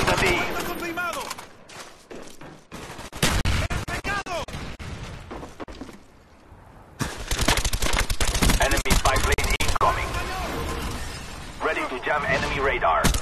a ti. Enemy spy plane incoming. Ready to jam enemy radar.